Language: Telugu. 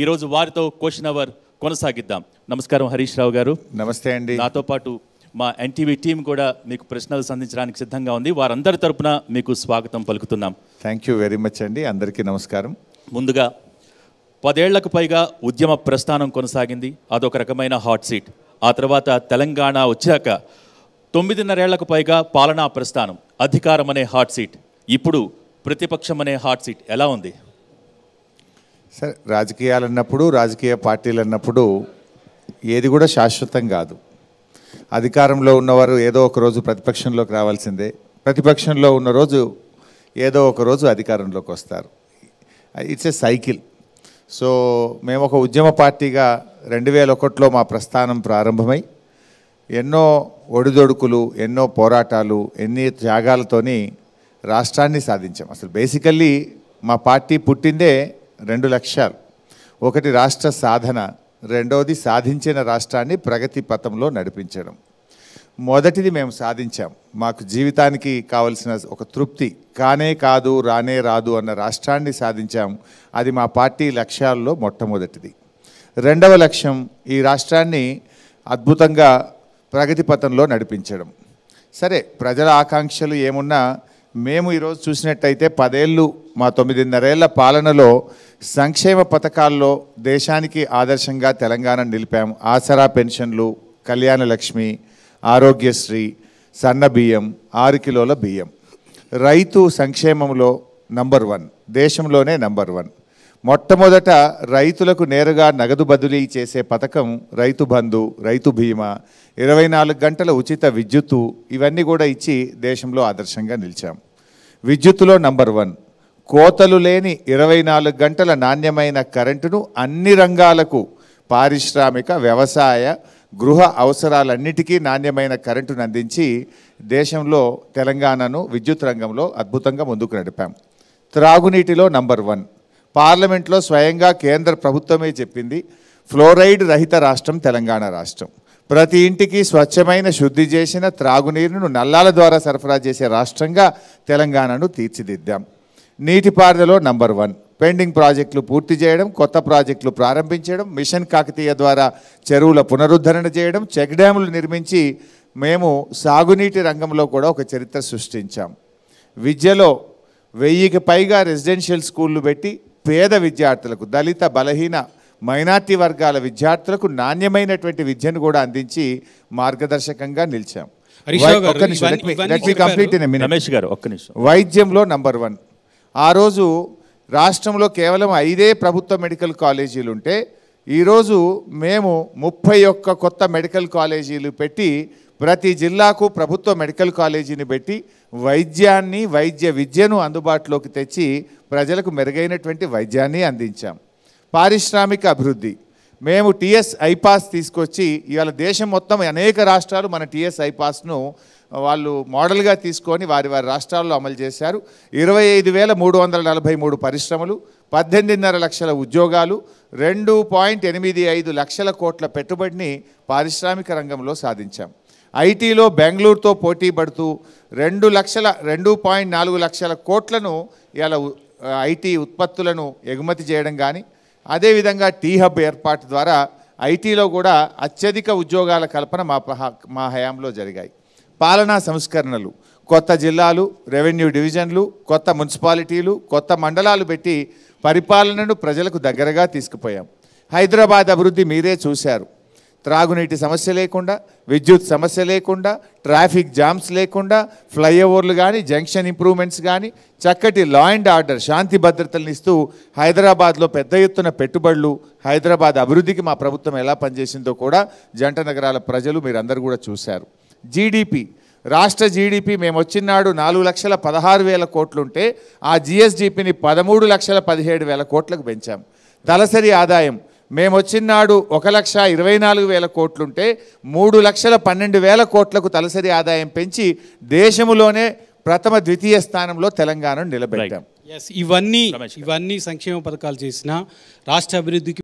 ఈరోజు వారితో క్వశ్చన్ అవర్ కొనసాగిద్దాం. నమస్కారం హరీష్ రావు గారు. నమస్తే అండి. నాతో పాటు మా ఎన్టీవీ టీం కూడా మీకు ప్రశ్నలు సంధించడానికి సిద్ధంగా ఉంది. వారందరి తరపున మీకు స్వాగతం పలుకుతున్నాం. థ్యాంక్ యూ వెరీ మచ్ అండి. అందరికీ నమస్కారం. ముందుగా పదేళ్ళకు పైగా ఉద్యమ ప్రస్థానం కొనసాగింది. అదొక రకమైన హాట్ సీట్ ఆ తర్వాత తెలంగాణ వచ్చాక తొమ్మిదిన్నరేళ్ళకు పైగా పాలనా ప్రస్థానం అధికారం అనే హాట్ సీట్ ఇప్పుడు ప్రతిపక్షం అనే హాట్ సీట్ ఎలా ఉంది? సరే రాజకీయాలు అన్నప్పుడు రాజకీయ పార్టీలు అన్నప్పుడు ఏది కూడా శాశ్వతం కాదు. అధికారంలో ఉన్నవారు ఏదో ఒక రోజు ప్రతిపక్షంలోకి రావాల్సిందే. ప్రతిపక్షంలో ఉన్న రోజు ఏదో ఒక రోజు అధికారంలోకి వస్తారు. ఇట్స్ ఏ సైకిల్ సో మేము ఒక ఉద్యమ పార్టీగా రెండు వేల ఒకటిలో మా ప్రస్థానం ప్రారంభమై ఎన్నో ఒడిదొడుకులు ఎన్నో పోరాటాలు ఎన్ని త్యాగాలతోని రాష్ట్రాన్ని సాధించాం. అసలు బేసికల్లీ మా పార్టీ పుట్టిందే రెండు లక్ష్యాలు. ఒకటి రాష్ట్ర సాధన రెండవది సాధించిన రాష్ట్రాన్ని ప్రగతి పథంలో నడిపించడం. మొదటిది మేము సాధించాం. మాకు జీవితానికి కావలసిన ఒక తృప్తి కానే కాదు రానే రాదు అన్న రాష్ట్రాన్ని సాధించాం. అది మా పార్టీ లక్ష్యాల్లో మొట్టమొదటిది. రెండవ లక్ష్యం ఈ రాష్ట్రాన్ని అద్భుతంగా ప్రగతి పథంలో నడిపించడం. సరే ప్రజల ఆకాంక్షలు ఏమున్నా మేము ఈరోజు చూసినట్టయితే పదేళ్ళు మా తొమ్మిదిన్నరేళ్ళ పాలనలో సంక్షేమ పథకాల్లో దేశానికి ఆదర్శంగా తెలంగాణ నిలిపాం ఆసరా పెన్షన్లు కళ్యాణ లక్ష్మి ఆరోగ్యశ్రీ సన్న బియ్యం ఆరు కిలోల బియ్యం. రైతు సంక్షేమంలో నంబర్ వన్ దేశంలోనే నంబర్ వన్. మొట్టమొదట రైతులకు నేరుగా నగదు బదిలీ చేసే పథకం రైతు బంధు రైతు బీమా ఇరవై నాలుగు గంటల ఉచిత విద్యుత్తు ఇవన్నీ కూడా ఇచ్చి దేశంలో ఆదర్శంగా నిలిచాం విద్యుత్తులో నంబర్ వన్. కోతలు లేని ఇరవై నాలుగు గంటల నాణ్యమైన కరెంటును అన్ని రంగాలకు పారిశ్రామిక వ్యవసాయ గృహ అవసరాలన్నిటికీ నాణ్యమైన కరెంటును అందించి దేశంలో తెలంగాణను విద్యుత్ రంగంలో అద్భుతంగా ముందుకు నడిపాం. త్రాగునీటిలో నంబర్ వన్. పార్లమెంట్లో స్వయంగా కేంద్ర ప్రభుత్వమే చెప్పింది ఫ్లోరైడ్ రహిత రాష్ట్రం తెలంగాణ రాష్ట్రం. ప్రతి ఇంటికి స్వచ్ఛమైన శుద్ధి చేసిన త్రాగునీరును నల్లాల ద్వారా సరఫరా చేసే రాష్ట్రంగా తెలంగాణను తీర్చిదిద్దాం. నీటిపారుదలో నంబర్ వన్. పెండింగ్ ప్రాజెక్టులు పూర్తి చేయడం కొత్త ప్రాజెక్టులు ప్రారంభించడం మిషన్ కాకతీయ ద్వారా చెరువుల పునరుద్ధరణ చేయడం చెక్ డ్యాములు నిర్మించి మేము సాగునీటి రంగంలో కూడా ఒక చరిత్ర సృష్టించాం. విద్యలో వెయ్యికి పైగా రెసిడెన్షియల్ స్కూళ్ళు పెట్టి పేద విద్యార్థులకు దళిత బలహీన మైనార్టీ వర్గాల విద్యార్థులకు నాణ్యమైనటువంటి విద్యను కూడా అందించి మార్గదర్శకంగా నిలిచాం. రమేష్ గారు ఒక్క నిమిషం. వైద్యంలో నంబర్ వన్ ఆ రోజు రాష్ట్రంలో కేవలం ఐదే ప్రభుత్వ మెడికల్ కాలేజీలు ఉంటే ఈరోజు మేము ముప్పై ఒక్క కొత్త మెడికల్ కాలేజీలు పెట్టి ప్రతి జిల్లాకు ప్రభుత్వ మెడికల్ కాలేజీని పెట్టి వైద్యాన్ని వైద్య విద్యను అందుబాటులోకి తెచ్చి ప్రజలకు మెరుగైనటువంటి వైద్యాన్ని అందించాం. పారిశ్రామిక అభివృద్ధి. మేము టీఎస్ ఐపాస్ తీసుకొచ్చి ఇవాళ దేశం మొత్తం అనేక రాష్ట్రాలు మన టీఎస్ ఐపాస్ను వాళ్ళు మోడల్గా తీసుకొని వారి వారి రాష్ట్రాల్లో అమలు చేశారు. ఇరవై ఐదు వేల మూడు వందల నలభై మూడు పరిశ్రమలు పద్దెనిమిదిన్నర లక్షల ఉద్యోగాలు రెండు పాయింట్ ఎనిమిది ఐదు లక్షల కోట్ల పెట్టుబడిని పారిశ్రామిక రంగంలో సాధించాం. ఐటీలో బెంగళూరుతో పోటీ పడుతూ రెండు లక్షల రెండు పాయింట్ నాలుగు లక్షల కోట్లను ఇలా ఐటీ ఉత్పత్తులను ఎగుమతి చేయడం కానీ అదేవిధంగా టీ హబ్ ఏర్పాటు ద్వారా ఐటీలో కూడా అత్యధిక ఉద్యోగాల కల్పన మా మా హయాంలో జరిగాయి. పాలనా సంస్కరణలు కొత్త జిల్లాలు రెవెన్యూ డివిజన్లు కొత్త మున్సిపాలిటీలు కొత్త మండలాలు పెట్టి పరిపాలనను ప్రజలకు దగ్గరగా తీసుకుపోయాం. హైదరాబాద్ అభివృద్ధి మీరే చూశారు. త్రాగునీటి సమస్య లేకుండా విద్యుత్ సమస్య లేకుండా ట్రాఫిక్ జామ్స్ లేకుండా ఫ్లైఓవర్లు కానీ జంక్షన్ ఇంప్రూవ్మెంట్స్ కానీ చక్కటి లా అండ్ ఆర్డర్ శాంతి భద్రతలను ఇస్తూ హైదరాబాద్లో పెద్ద ఎత్తున పెట్టుబడులు హైదరాబాద్ అభివృద్ధికి మా ప్రభుత్వం ఎలా పనిచేసిందో కూడా జంట నగరాల ప్రజలు మీరందరూ కూడా చూశారు. జీడిపి రాష్ట్ర జీడిపి మేము వచ్చినాడు నాలుగు లక్షల పదహారు వేల కోట్లుంటే ఆ జిఎస్డిపిని పదమూడు లక్షల పదిహేడు వేల కోట్లకు పెంచాం. తలసరి ఆదాయం మేము వచ్చినాడు ఒక లక్ష ఇరవై నాలుగు వేల కోట్లుంటే మూడు లక్షల పన్నెండు వేల కోట్లకు తలసరి ఆదాయం పెంచి దేశములోనే ప్రథమ ద్వితీయ స్థానంలో తెలంగాణను నిలబెట్టాం ఎస్ ఇవన్నీ. ఇవన్నీ సంక్షేమ పథకాలు చేసిన రాష్ట్ర అభివృద్ధికి